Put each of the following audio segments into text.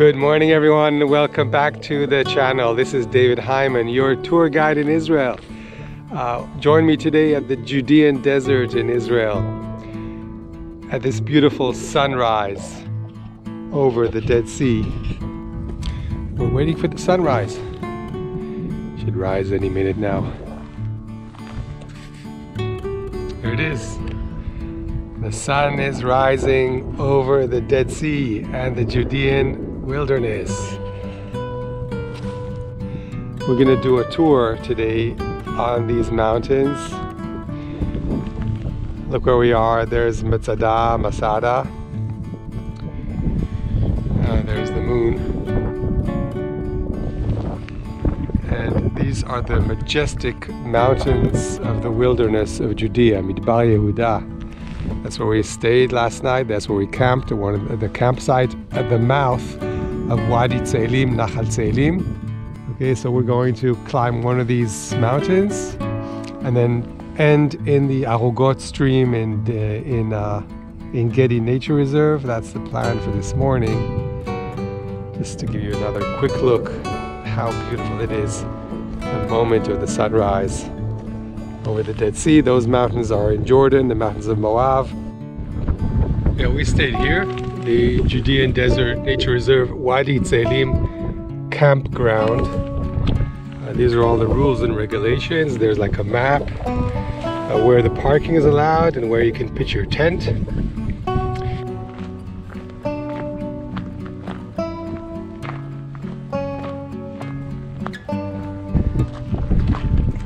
Good morning, everyone. Welcome back to the channel. This is David Hyman, your tour guide in Israel. Uh, join me today at the Judean desert in Israel at this beautiful sunrise over the Dead Sea. We're waiting for the sunrise. Should rise any minute now. There it is. The sun is rising over the Dead Sea and the Judean wilderness. We're going to do a tour today on these mountains. Look where we are. There's Metzada, Masada. Uh, there's the moon. And these are the majestic mountains of the wilderness of Judea, Midbar Yehuda. That's where we stayed last night. That's where we camped at one of the campsite at the mouth of Wadi Tzelim, Nachal Tzelim. Okay, so we're going to climb one of these mountains and then end in the Arugot stream in uh, in uh, Ein Gedi Nature Reserve. That's the plan for this morning. Just to give you another quick look how beautiful it is. The moment of the sunrise over the Dead Sea. Those mountains are in Jordan, the mountains of Moab. Yeah, we stayed here, the Judean Desert Nature Reserve Wadi Tzelim campground. Uh, these are all the rules and regulations. There's like a map uh, where the parking is allowed and where you can pitch your tent.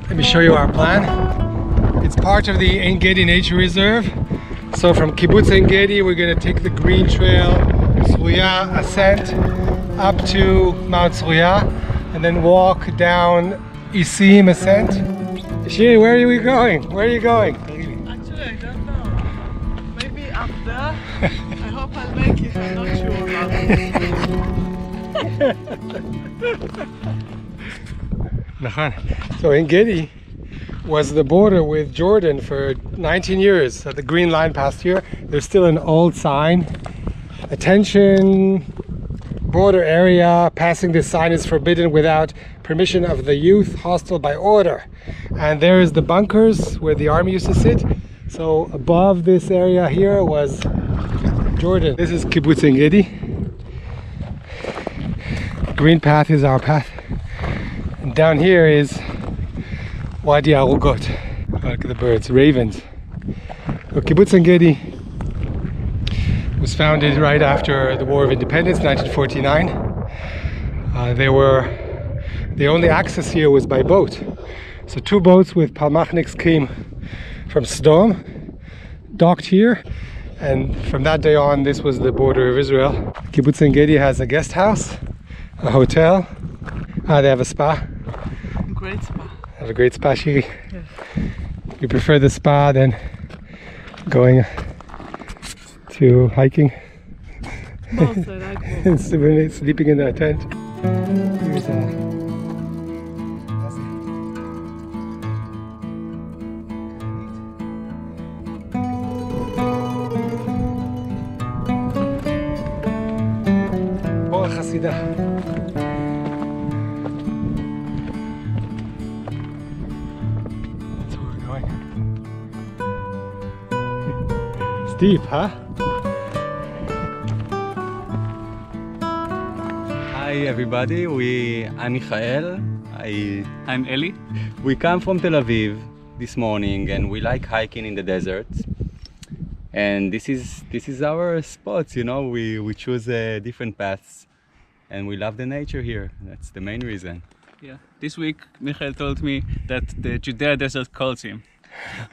Let me show you our plan. It's part of the Ein Gedi Nature Reserve. So from Kibbutz Ein Gedi, we're going to take the green trail, Tzruya ascent, up to Mount Tzruya, and then walk down Isim ascent. Shiri, where are we going? Where are you going? Actually, I don't know. Maybe up there. I hope I'll make it. I'm not sure about it. So Ein Gedi was the border with Jordan for 19 years. The green line passed here. There's still an old sign. Attention, border area. Passing this sign is forbidden without permission of the youth, hostel by order. And there is the bunkers where the army used to sit. So above this area here was Jordan. This is Kibbutz Ein Gedi. Green path is our path. And down here is Wadi Arugot. Look at the birds, ravens. So Kibbutz Ein Gedi was founded right after the War of Independence, 1949. Uh, they were the only access here was by boat. So two boats with Palmachniks came from Sdom, docked here, and from that day on, this was the border of Israel. Kibbutz Ein Gedi has a guest house, a hotel. Ah, they have a spa. Great spa. Have a great spa shigi. Yes. You prefer the spa than going to hiking. and sleeping in the tent. Here's a Hasida. Steep, huh? Hi everybody, we I'm Michael. I I'm Eli. we come from Tel Aviv this morning and we like hiking in the desert. And this is this is our spot, you know. We we choose uh, different paths, and we love the nature here. That's the main reason. Yeah. This week, Michael told me that the Judea Desert calls him.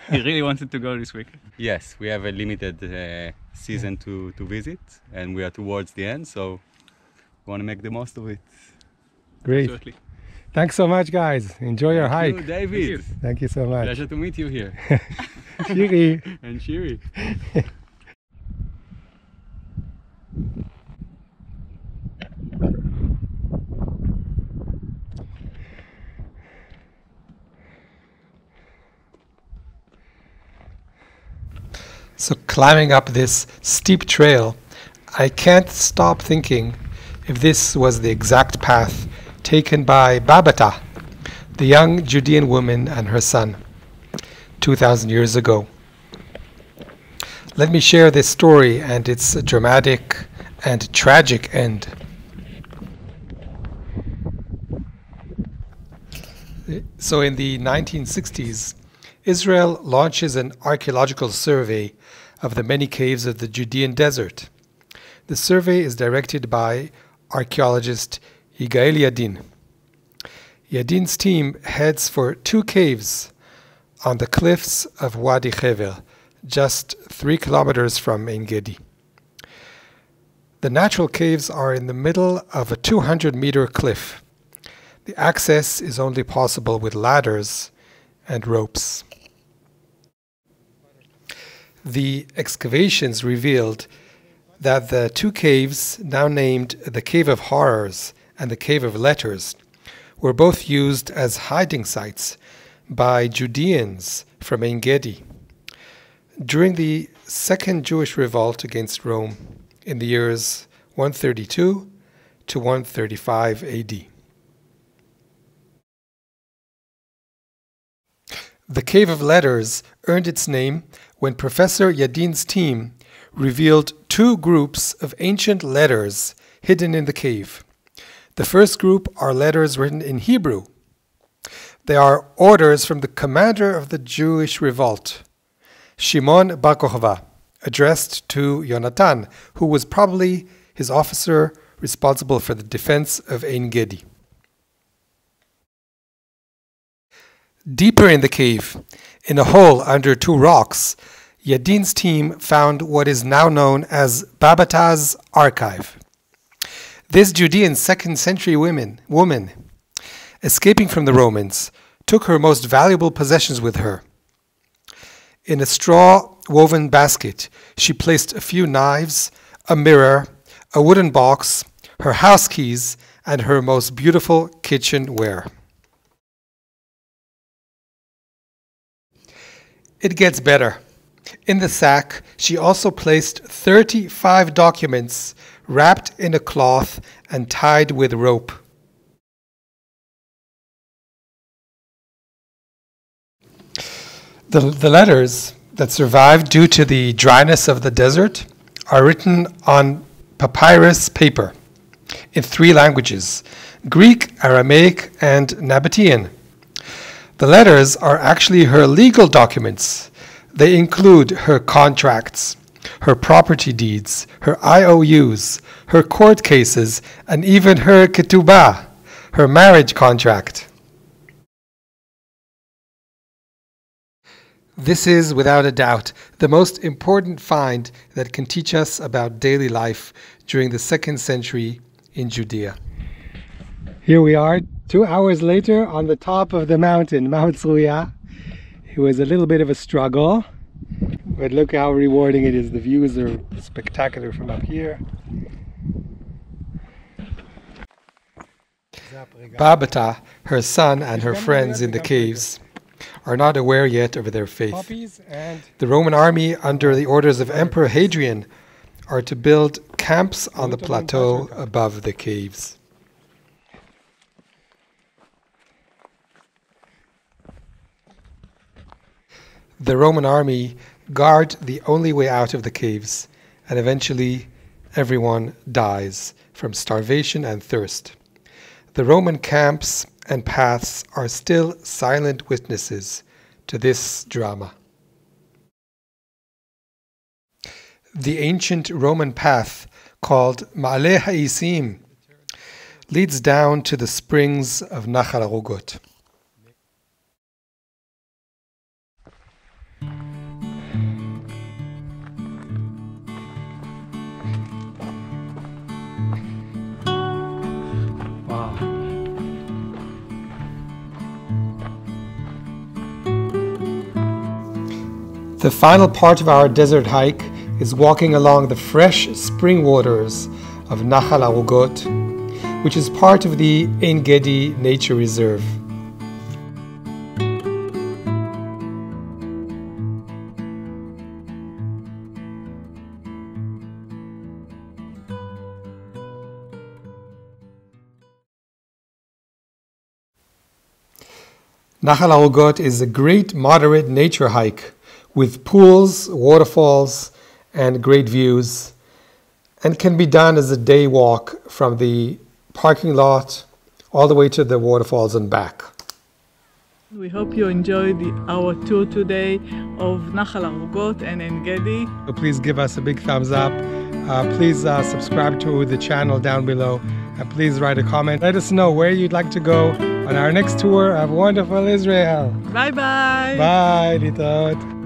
He really wanted to go this week. Yes, we have a limited uh, season to to visit, and we are towards the end, so we want to make the most of it. Great. Absolutely. Thanks so much, guys. Enjoy your hike. you, David. Thank you so much. Pleasure to meet you here. Shiri. and Shiri. So climbing up this steep trail, I can't stop thinking if this was the exact path taken by Babatha, the young Judean woman and her son, 2,000 years ago. Let me share this story and its dramatic and tragic end. So, in the 1960s, Israel launches an archaeological survey of the many caves of the Judean desert. The survey is directed by archaeologist Yigael Yadin. Yadin's team heads for two caves on the cliffs of Wadi Hever, just three kilometers from Ein Gedi. The natural caves are in the middle of a 200 meter cliff. The access is only possible with ladders and ropes. The excavations revealed that the two caves, now named the Cave of Horrors and the Cave of Letters, were both used as hiding sites by Judeans from Ein Gedi. During the Second Jewish Revolt against Rome in the years 132 to 135 AD. The Cave of Letters earned its name when Professor Yadin's team revealed two groups of ancient letters hidden in the cave. The first group are letters written in Hebrew. They are orders from the commander of the Jewish revolt, Shimon Bar addressed to Yonatan, who was probably his officer responsible for the defense of Ein Gedi. Deeper in the cave, in a hole under two rocks, Yadin's team found what is now known as Babatha's archive. This Judean second century woman, woman, escaping from the Romans, took her most valuable possessions with her. In a straw woven basket, she placed a few knives, a mirror, a wooden box, her house keys, and her most beautiful kitchenware. It gets better. In the sack, she also placed 35 documents wrapped in a cloth and tied with rope. The, the letters that survived due to the dryness of the desert are written on papyrus paper in three languages Greek, Aramaic, and Nabatean. The letters are actually her legal documents. They include her contracts, her property deeds, her IOUs, her court cases, and even her ketubah, her marriage contract. This is, without a doubt, the most important find that can teach us about daily life during the second century in Judea. Here we are, two hours later, on the top of the mountain, Mount Tzruya. It was a little bit of a struggle, but look how rewarding it is. The views are spectacular from up here. Babatha, her son, and her friends in the caves are not aware yet of their faith. The Roman army, under the orders of Emperor Hadrian, are to build camps on the plateau above the caves. The Roman army guard the only way out of the caves, and eventually everyone dies from starvation and thirst. The Roman camps and paths are still silent witnesses to this drama. The ancient Roman path called Ma'ale Ha'isim leads down to the springs of Nachal Arugot. The final part of our desert hike is walking along the fresh spring waters of Nahal Arugot, which is part of the Ein Gedi Nature Reserve. Nahal Arugot is a great moderate nature hike with pools, waterfalls, and great views, and can be done as a day walk from the parking lot all the way to the waterfalls and back. We hope you enjoyed the, our tour today of Nachal Arugot and Ein Gedi. So please give us a big thumbs up. Uh, please uh, subscribe to the channel down below. And please write a comment. Let us know where you'd like to go on our next tour of wonderful Israel. Bye bye. Bye, Litot.